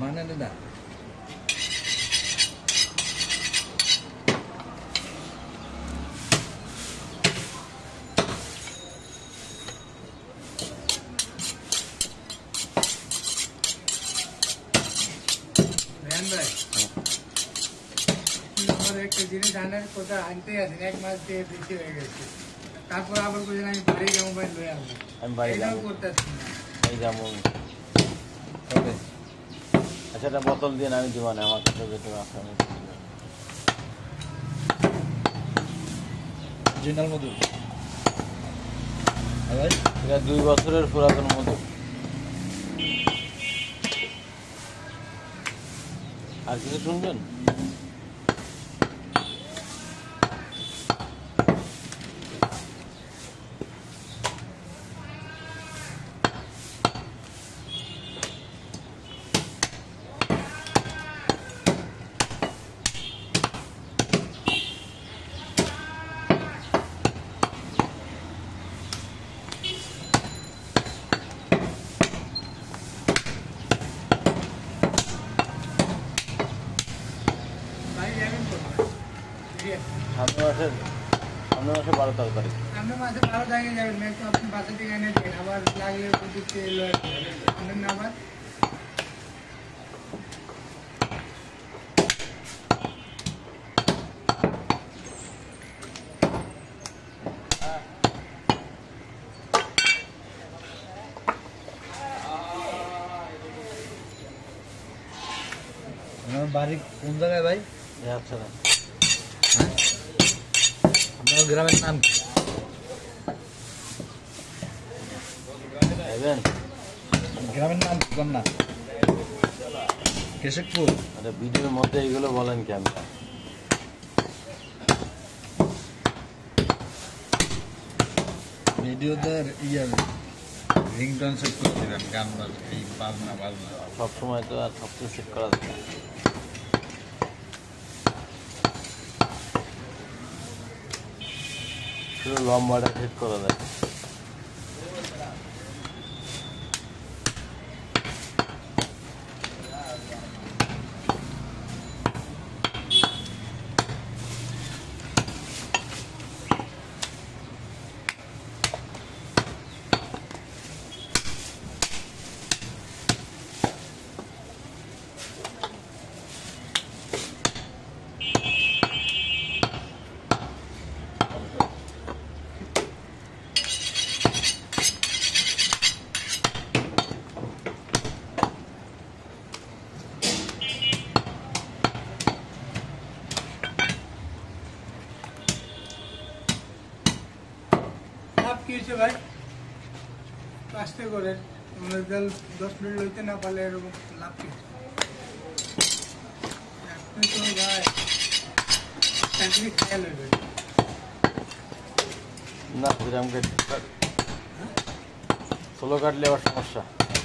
মানে না ধ্যান ভাই আমার একটা জিনিস আনার কথা আনতে আছেন এক মাস দিয়ে বেশি হয়ে গেছে তারপর আবার বলছেন আমি বাড়ি যাবো মোবাইল লয়ে আসবো আমি বাড়ি এটাও যাবো করতেছি না এই যাবো কবে আচ্ছা একটা বোতল দিয়ে আমি দিব না আমার কাছে যেটা আছে আমি জিনাল মধু। এটা দুই বছরের পুরাতন মধু। আর কিছু শুনবেন ভাই যাবেন তো জি। সামনে মাসের সামনে মাসে বারো তেরো তারিখ। আপনি মাসে বারো তারিখে যাবেন আপনি বাসা থেকে এনে দিন আবার লাগলে বাড়ি কোন জায়গায় ভাই? আচ্ছা গ্রামের নাম কি? গ্রামের নাম কি? কন্যা। কেশবপুর। আচ্ছা ভিডিওর মধ্যে এইগুলো বলেন কি আমি ভিডিওতে ইয়ে রিংটন সেট করে দেবেন গান বাজ এই বাজনা বাজনা। সবসময় তো আর সব কিছু সেট করা যায় না। শুধু লম্বাটা সেট করা যায় হয়েছে ভাই করে আমাদের জল দশ মিনিট লইতে না পারলে এরকম লাভ কি? না ষোলো কাটলে আবার সমস্যা।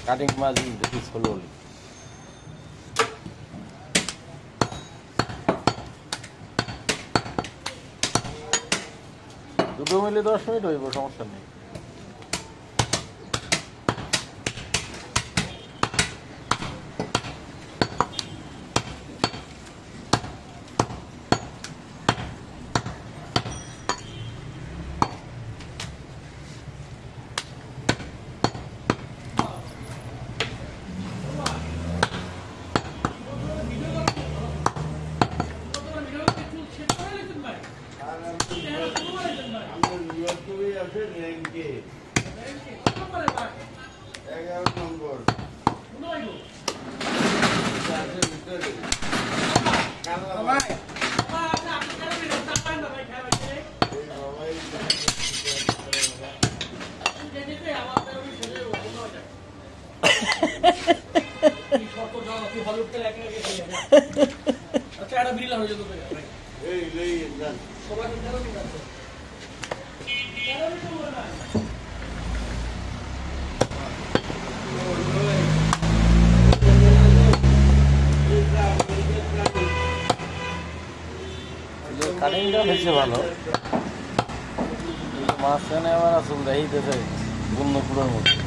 কাটিং মাছ দেখি ষোলো দুটো মিলে দশ মিনিট হইব, সমস্যা নেই। 好嘞 কাটিংটা বেশি ভালো। মাঝখানে আবার আসল দেখাইতেছে গুন্নপুরের মধ্যে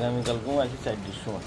আগামীকাল ঘুমাইছি চারটির সময়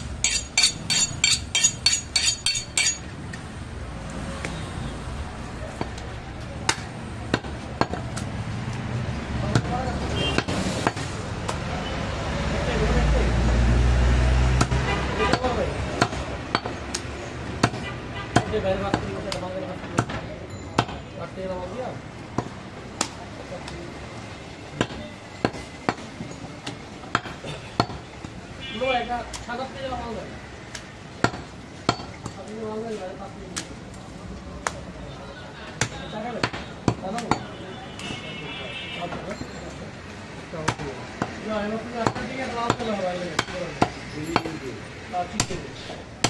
बैरवास्त्री को तो मांगे करते हो गया लो ऐसा छागत पे जाओ मांगे अभी मांगे बैरवास्त्री चलो चलो जो है वो पूरा ठीक है तो आप चलो हमारे लिए ठीक है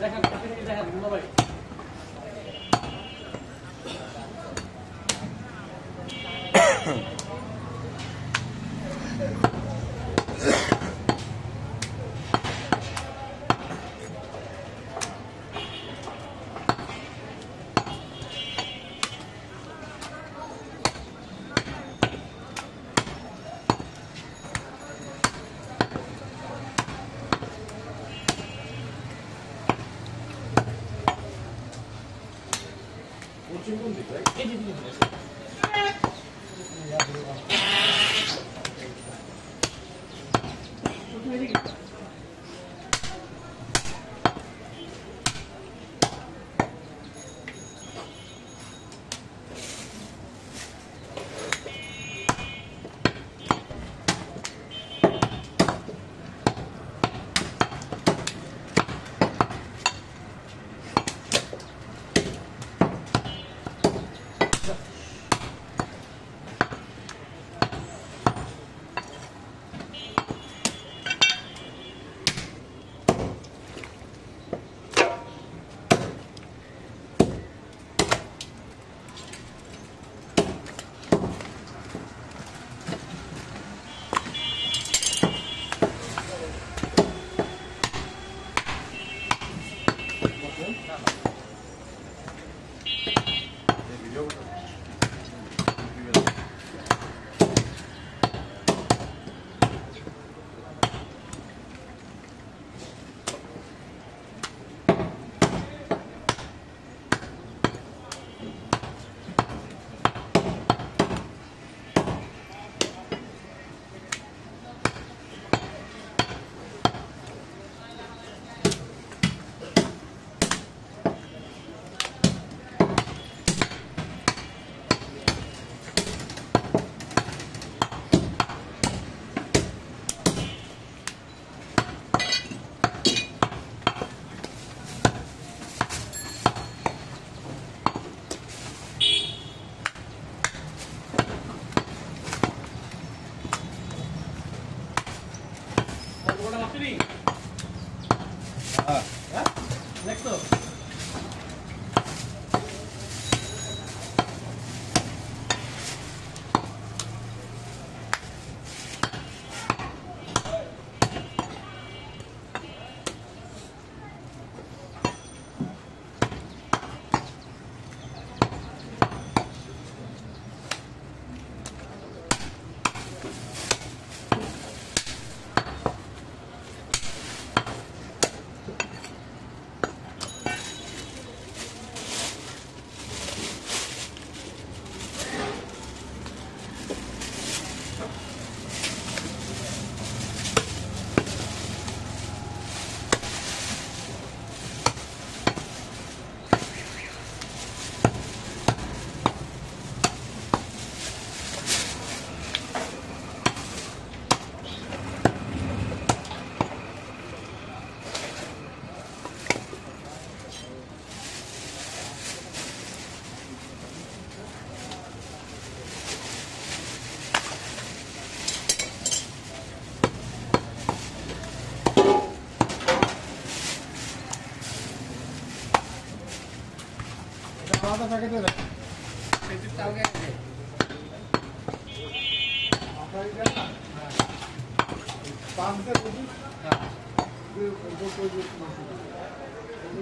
দেখেন দেখেন ভাই Hmm. Thank you.